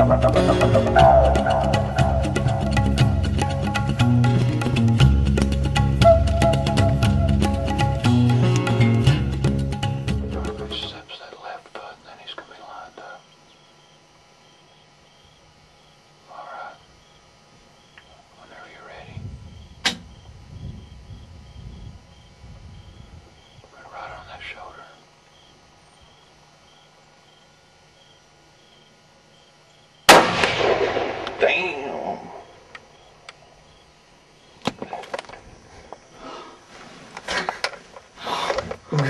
Thank you.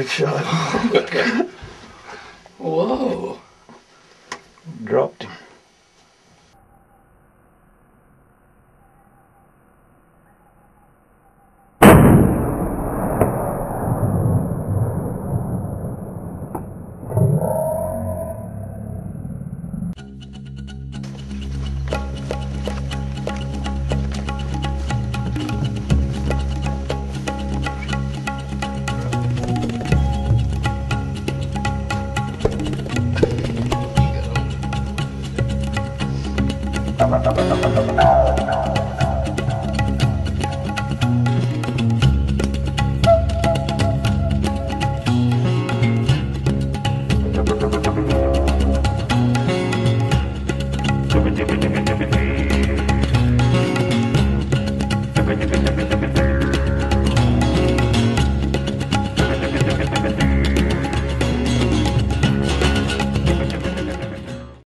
Good shot. Whoa. Dropped him. タバタバタバタバ。